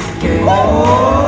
디스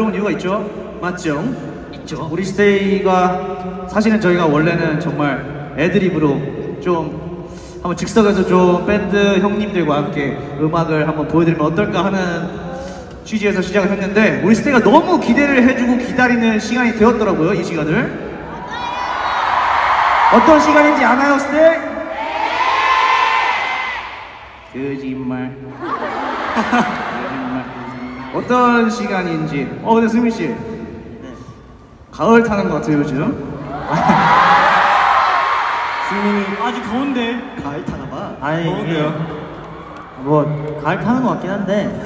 들어온 이유가 있죠? 맞죠? 있죠. 우리 스테이가 사실은 저희가 원래는 정말 애드립으로 좀 한번 즉석에서 좀 밴드 형님들과 함께 음악을 한번 보여드리면 어떨까 하는 취지에서 시작을 했는데 우리 스테이가 너무 기대를 해주고 기다리는 시간이 되었더라고요 이 시간을 어떤 시간인지 아나요 스테이? 네. 거짓말 어떤 시간인지. 어 근데 수민 씨. 가을 타는 것 같아요 요즘. 수민이 아직 더운데. 가을 타나 봐. 아니 더운데요? 뭐 가을 타는 것 같긴 한데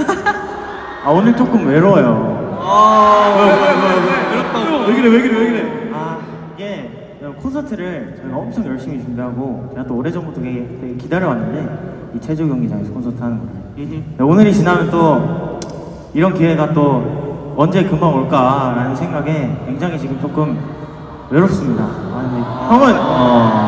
아 오늘 조금 외로워요. 아왜왜왜 외롭다고? 왜 그래 왜 그래 왜 그래? 아 이게 콘서트를 저희가 엄청 열심히 준비하고 제가 또 오래전부터 되게, 되게 기다려왔는데 이 체조 경기장에서 콘서트 하는 거를 네, 오늘이 지나면 또 이런 기회가 또 언제 금방 올까라는 생각에 굉장히 지금 조금 외롭습니다. 아, 근데 형은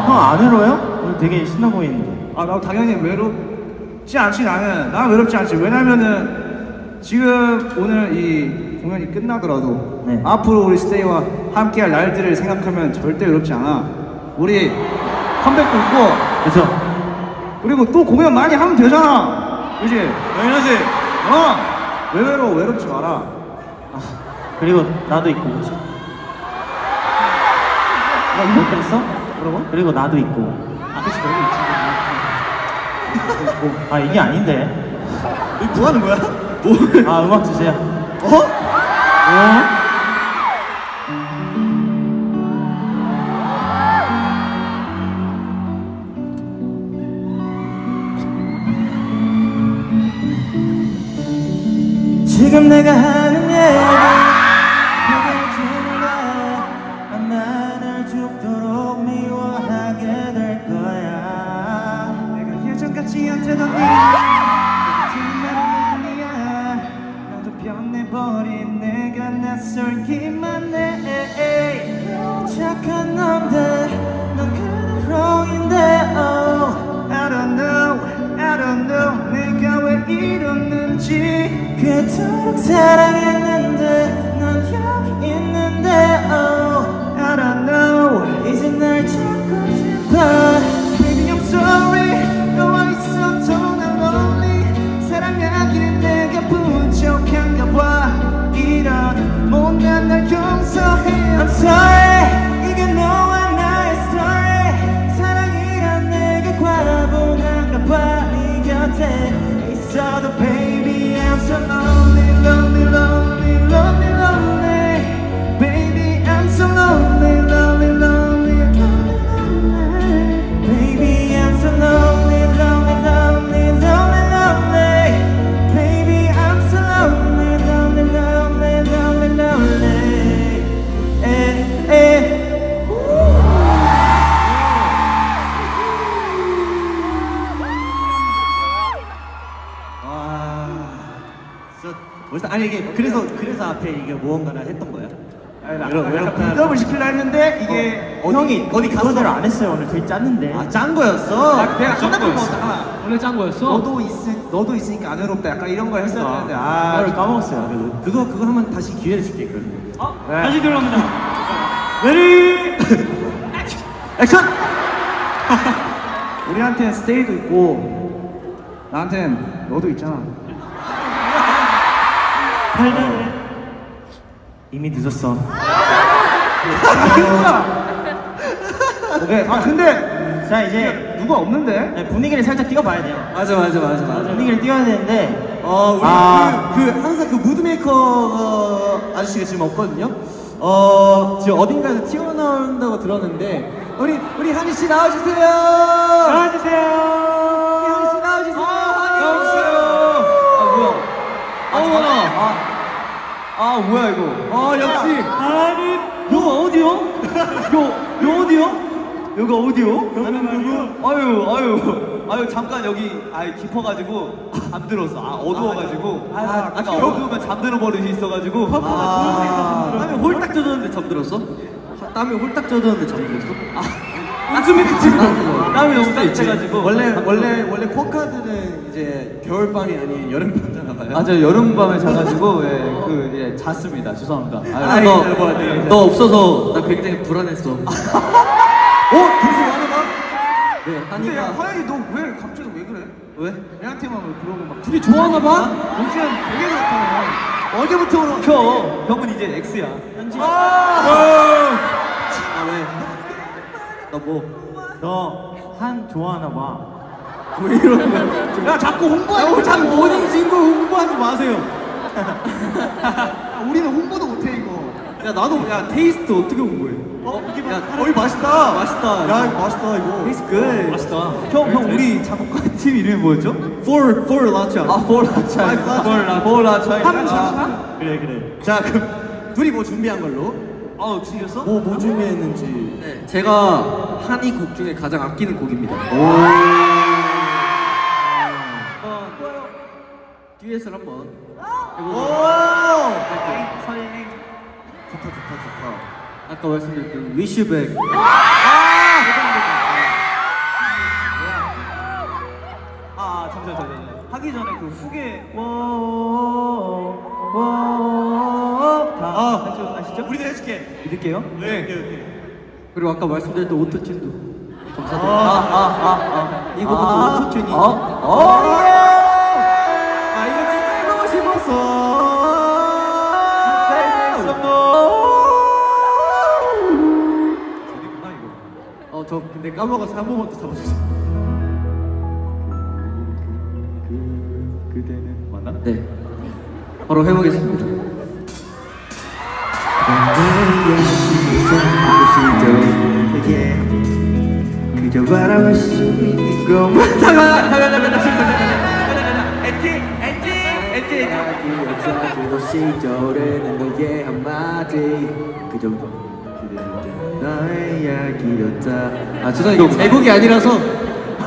형안 외로워요? 오늘 되게 신나 보이는데. 아, 나 당연히 외롭지 않지 나는. 난 외롭지 않지. 왜냐면은 지금 오늘 이 공연이 끝나더라도 네. 앞으로 우리 스테이와 함께할 날들을 생각하면 절대 외롭지 않아. 우리 컴백도 있고 그렇죠? 그리고 또 공연 많이 하면 되잖아. 그지? 당연하지. 어. 왜 외로워? 외롭지 마라. 그리고 나도 있고 그렇지? 못 들었어? 뭐라고? 그리고 나도 있고. 아, 그치, 너도 있지. 아 이게 아닌데. 이거 뭐 하는 거야? 뭐? 아 음악 주세요. 어? 지금 내가 벌써 아니 이게 그래서 그래서 앞에 이게 무언가를 했던 거야. 약간 build-up을 시키려 했는데 이게 어, 형이 어디? 그거대로 안 했어요 오늘 되게 짰는데 아, 짠 거였어. 아, 내가 한다고 먹었잖아 원래 짠 거였어? 너도 있 너도 있으니까 안 외롭다 약간 이런 거 했어야 되는데 아 그걸 까먹었어요 그래도. 그거 그거 하면 다시 기회를 줄게 그러면. 어? 네. 다시 들어갑니다. ready action 우리한텐 스테이도 있고 나한텐 너도 있잖아 이미 늦었어 오케이 아 근데 자 이제 누가 없는데 네, 분위기를 살짝 띄워봐야 돼요 맞아 맞아 맞아 맞아. 분위기를 띄워야 되는데 어 우리 아. 그, 그 항상 그 무드 메이커 어, 아저씨가 지금 없거든요. 어 지금 어딘가에서 튀어나온다고 들었는데 우리 우리 한희 씨 나와주세요. 나와주세요. 우리 한희 씨 나와주세요. 나와주세요. 아 뭐야? 어머나. 아, 아 뭐야 이거 어 역시. 아니, 요 어디요? 요, 요 어디요? 여기 어디요? 나는 누구? 아유, 아유, 아유, 잠깐 여기, 아 깊어가지고, 잠들었어. 아, 어두워가지고. 아, 아 까 어두우면 잠드는 버릇이 있어가지고. 아, 땀이 홀딱 젖었는데 잠들었어? 땀이 홀딱 젖었는데 잠들었어? 아, 웃음이 그치? 땀이 너무 따뜻해가지고. 원래, 원래, 원래 쿼카들은 이제 겨울밤이 아닌 여름밤 자나 봐요. 맞아 여름밤에 자가지고 예, 그 예, 잤습니다 죄송합니다 아, 너, 너 없어서 나 굉장히 불안했어. 어? 둘이서 하나가? 네, 근데 하니가. 야, 하연이 너 왜 갑자기 왜 그래? 왜? 애한테만 왜 그러고 막 둘이 좋아하나 봐? 요즘 되게 좋다 어제부터 그러 형, 형은 이제 X야. 현지. 아! 아, 왜? 너 뭐? 너한 좋아하나 봐왜 이러는 거야? 야 자꾸 홍보하지 야, 자꾸 본인 친구 홍보하지 마세요. 우리는 홍보도 못해 이거. 야 나도 야 taste 어떻게 홍보해? 어? 이게 야, 어이 맛있다. 맛있다. 야 이거 맛있다 이거. taste good. 맛있다. 형, 형 우리 작곡가 팀 이름이 뭐였죠? 포, 포라차. 아, 포라차. For 라- for 라차. 한 아, 그래 그래. 자 그럼 둘이 뭐 준비한 걸로? 어, 진짜였어? 뭐뭐 준비했는지. 네, 제가 한 이 곡 중에 가장 아끼는 곡입니다. 한번 듀엣을 한번 오. 설리 좋다 좋다 좋다. 아까 말씀드렸던 위시백 아 잠시만 잠시만 하기 전에 그 후계 워 아. 해줄게. 믿을게요 네. 오케이 오케이. 그리고 아까 말씀드렸던 오토튠도 감사드립니다 아. 아아아아 이 곡은 또 오토튠이 어? 어? 아 이거 진짜 해보고 싶었어. 재밌구나 이거 어저 근데 까먹어서 한 번만 더 잡아주세요 그대는 맞나? 네 바로 해보겠습니다 바라볼 수 있는 것만 엔지 엔지 엔지 여자들도. 시절에는 너의 한마디 그저 나의 이야기였다 아 죄송해요 이게 제곡이 아니라서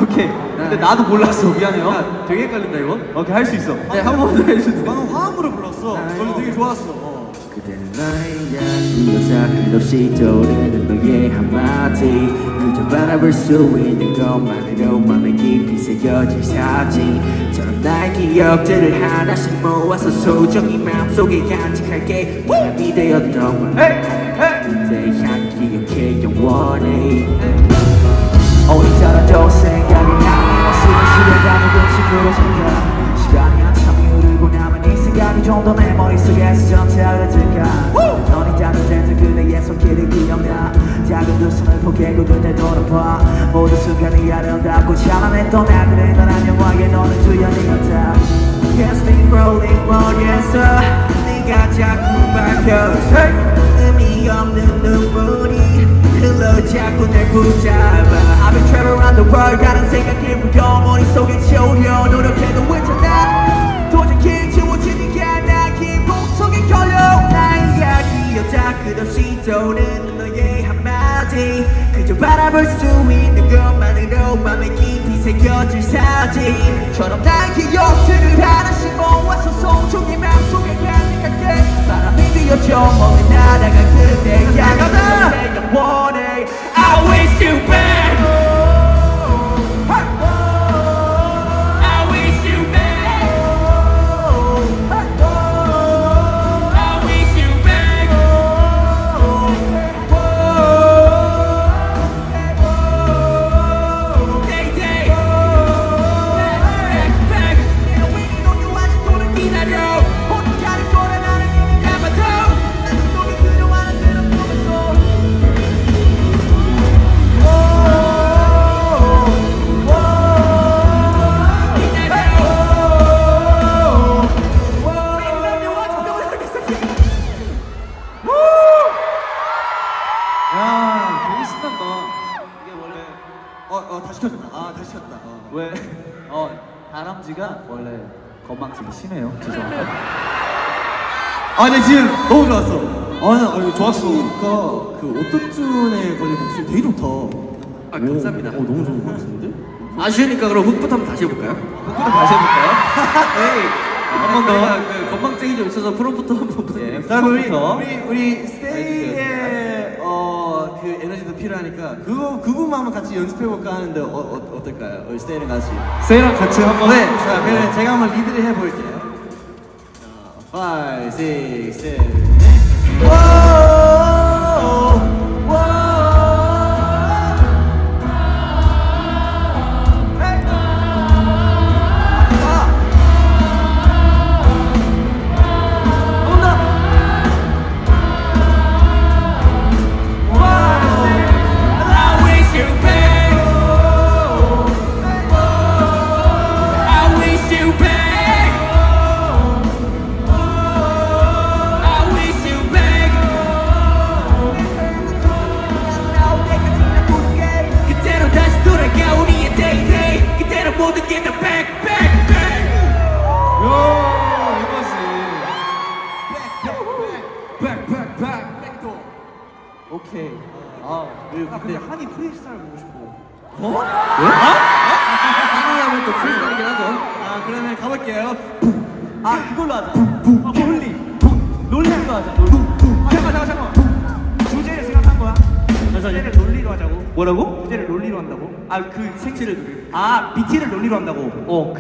오케이. 근데 나도 몰랐어. 미안해요. 되게 헷갈린다 이거? 오케이 할 수 있어. 네 한 번 더 해주세요. 방금 화음으로 불렀어. 그걸 되게 좋았어. 이야기였다. 끝없이 떠오르는 너의 한마디. 그저 바라볼 수 있는 것만으로 맘에 깊이 새겨진 사진처럼 나의 기억들을 하나씩 모아서 소중히 마음속에 간직할게. 밤이 되었던 그때 향기 기억해 영원히. 오늘따라도 생각이 나는 모습을 시간이 한참 흐르고 나면 이더내 머릿속에서 전체를 들까? 너니 따뜻했던 그대의 손길이 기억나? 작은 두 손을 포개고 그대 돌아봐. 모든 순간이 아름답고 찬란했던 나그네 넌한 영화에 너는 주연이었다 Casting rolling 머리에서 네가 자꾸 밝혀서 의미 없는 눈물이 흘러 자꾸 날 붙잡아. I've been traveling around the world 다른 생각이 불겨 머릿속에 채우려 노력해도 있잖 이야기였다 끝없이 떠오르는 너의 한마디. 그저 바라볼 수 있는 것만으로 맘에 깊이 새겨질 사진처럼 나의 기억들을 하나씩 모아서 소중히 맘속에 간직할게 바람이 되어져 멀리 날아간 그대 향하다 영원해 I wish you back 근데 지금 너무 좋았어. 아, 나 어, 이거 좋았어. 그러니까 그 오토튠에 걸린 목소리 되게 좋다. 아, 감사합니다. 오, 어, 너무 좋은 것 같은데? 아쉬우니까 그럼 훅부터 한번 다시 해볼까요? 훅부터 다시 해볼까요? 네 한번 더 그 건망증이 좀 있어서 프리훅부터 한번 자, 부탁드립니다 그럼 우리. 우리, 우리 스테이의 어, 그 에너지도 필요하니까 그거, 그 부분만 같이 연습해볼까 하는데 어, 어, 어떨까요? 우리 스테이랑 같이. 스테이랑 같이 한번 네, 자, 그래 제가 한번 리드를 해볼게요. 자, 5,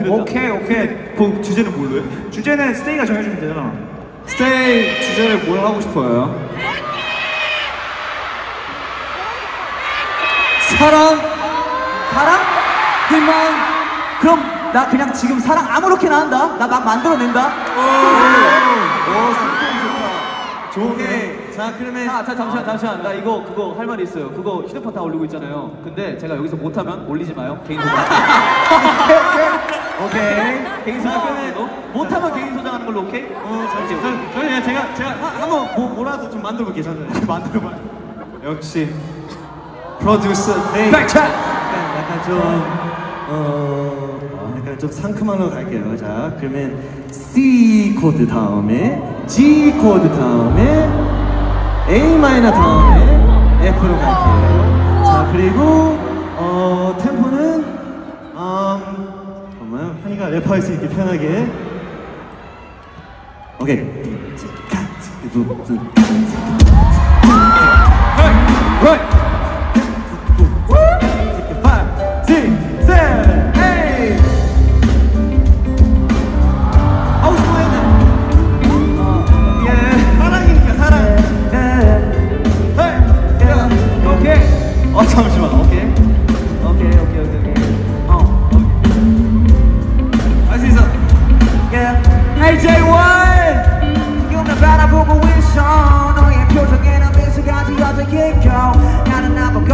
오케이 오케이. 그 주제는 뭘로 해? 주제는 스테이가 정해주면 되잖아. 스테이 주제를 뭘 하고 싶어요? 사랑? 사랑? 희망? 그럼 나 그냥 지금 사랑 아무렇게나 한다? 나 막 만들어낸다? 오 스테이 좋다. 좋네 자 그러면 아, 자, 잠시만 잠시만. 나 이거 그거 할 말이 있어요. 그거 휴대폰 다 올리고 있잖아요. 근데 제가 여기서 못하면 올리지 마요. 개인 소장 오케이 개인 소장 그러면 못하면 개인 소장하는 걸로 오케이? 어 잠시만 저는 제가 제가 하- 한번 뭐, 뭐라도 좀 만들어 볼게요. 저는 만들어 봐. 역시 프로듀서 네. 백차 약간, 약간 좀, 어, 약간 좀 상큼한 거 갈게요. 자, 그러면 C 코드 다음에, G 코드 다음에, A minor 다음에, F로 갈게요. 자, 그리고, 어, 템포는, 음, 찬이가 랩할 수 있게 편하게. 오케이. 잠시만. 오케이.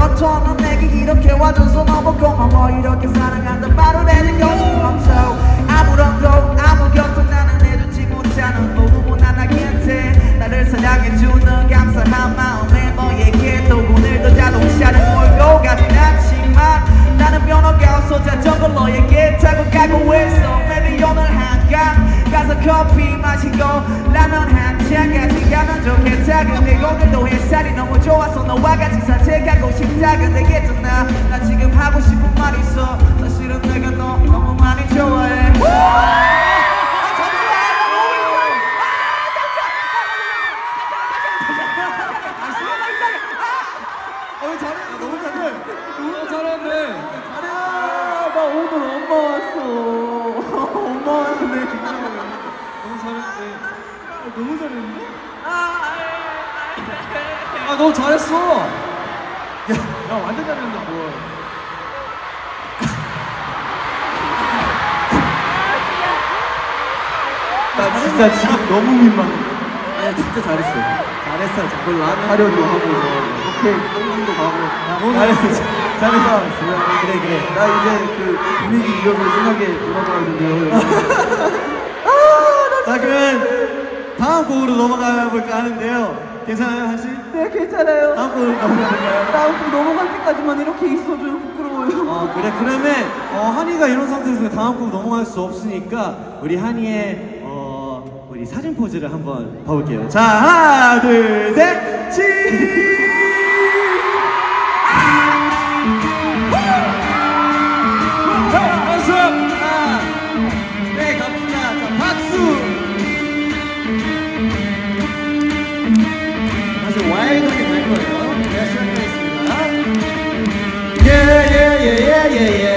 없는 내게 이렇게 와줘서 너무 고마워. 이렇게 사랑한다. 바로 내는 것이 없어 아무런 거 아무것도 나는 해주지 못하는 너무 무난하게 나를 사랑해주는 감사한 마음에 너에게 또 오늘도 자동차를 몰고 가진 않지만 나는 변화가 없어. 자전거 너에게 타고 가고 있어. Maybe 오늘 한강 가서 커피 마시고 한잔 같이 가면 좋겠다 근데 오늘도 햇살이 너무 좋아서 너와 같이 산책하고 싶다 근데 있잖아 나 지금 하고 싶은 말 있어 사실은 내가 너 너무 많이 좋아해 너무 잘하네 나 오늘 엄마 왔어 엄마 왔는데 진짜 너무 잘했네 너무 잘했는데? 아 너무 잘했어 야 완전 잘했는데 뭐. 나 진짜 지금 너무 민망해. 아니 진짜 잘했어. 잘했어. 자꾸 라면 하려고 하고. 오케이. 똥도 가고. 잘했어. 잘했어. 그래 그래. 나 이제 그 분위기 이어서 생각에 넘어가야 되는데요. 자 그러면 다음 곡으로 넘어가 볼까 하는데요. 괜찮아요 한씨? 네 괜찮아요. 다음 곡으로 넘어가 볼까요? 다음 곡 넘어갈 때까지만 이렇게 있어줘요 부끄러워요. 어 그래 그러면 어 한이가 이런 상태에서 다음 곡 넘어갈 수 없으니까 우리 한이의 어 우리 사진 포즈를 한번 봐볼게요. 자 하나 둘 셋. 치. yeah, yeah.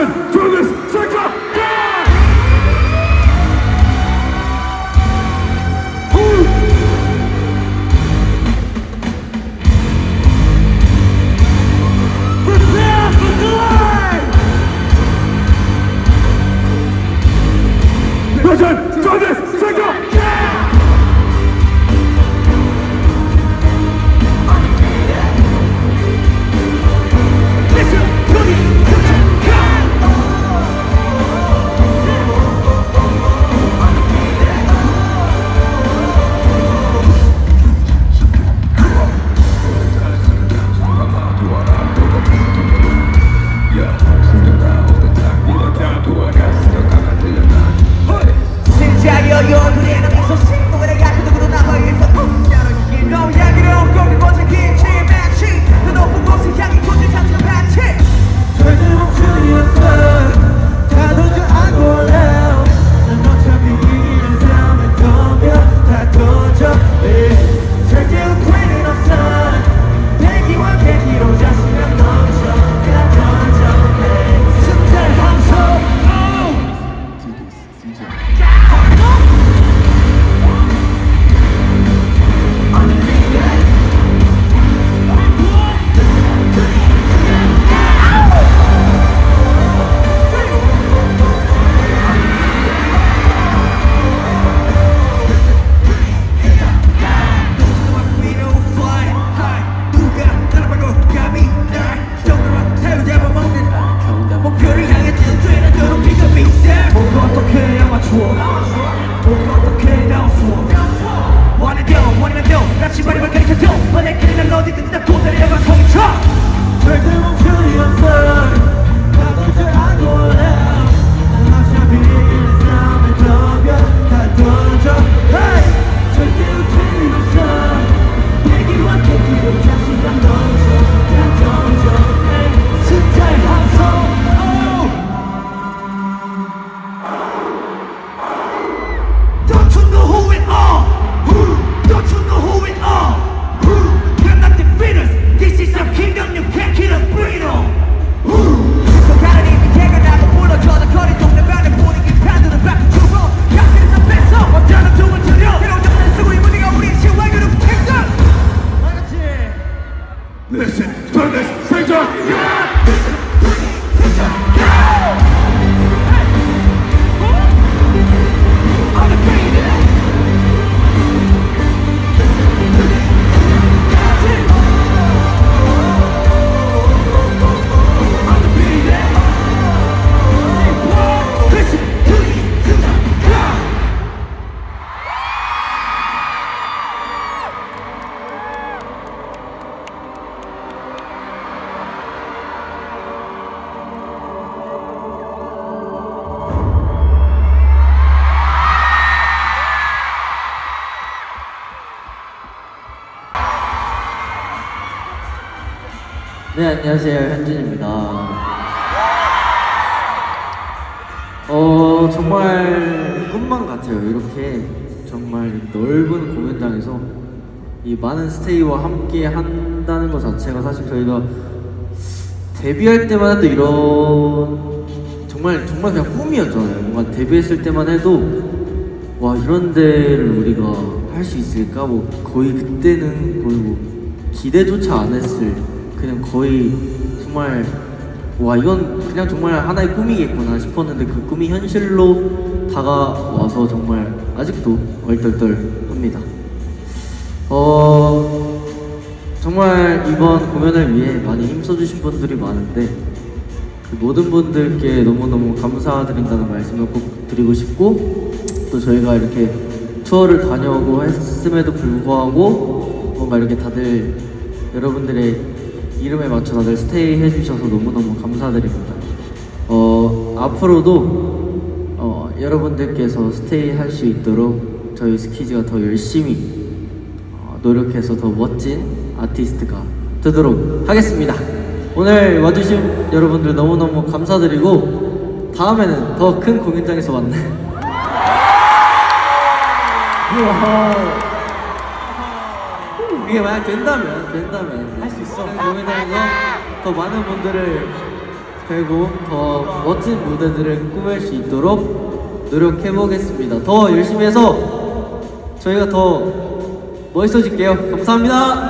Johnson through this sector. Listen to this second 많은 스테이와 함께 한다는 것 자체가 사실 저희가 데뷔할 때만 해도 이런 정말 정말 그냥 꿈이었잖아요. 뭔가 데뷔했을 때만 해도 와 이런 데를 우리가 할 수 있을까? 뭐 거의 그때는 거의 뭐 기대조차 안 했을 그냥 거의 정말 와 이건 그냥 정말 하나의 꿈이겠구나 싶었는데 그 꿈이 현실로 다가와서 정말 아직도 얼떨떨합니다. 이번 공연을 위해 많이 힘써주신 분들이 많은데 그 모든 분들께 너무너무 감사드린다는 말씀을 꼭 드리고 싶고 또 저희가 이렇게 투어를 다녀오고 했음에도 불구하고 뭔가 이렇게 다들 여러분들의 이름에 맞춰 다들 스테이 해주셔서 너무너무 감사드립니다. 어, 앞으로도 어, 여러분들께서 스테이 할 수 있도록 저희 스키즈가 더 열심히 어, 노력해서 더 멋진 아티스트가 되도록 하겠습니다. 오늘 와주신 여러분들 너무너무 감사드리고 다음에는 더 큰 공연장에서 만나요. 이게 만약 된다면 된다면 할 수 있어. 공연장에서 더 많은 분들을 뵈고 더 멋진 무대들을 꾸밀 수 있도록 노력해 보겠습니다. 더 열심히 해서 저희가 더 멋있어질게요. 감사합니다.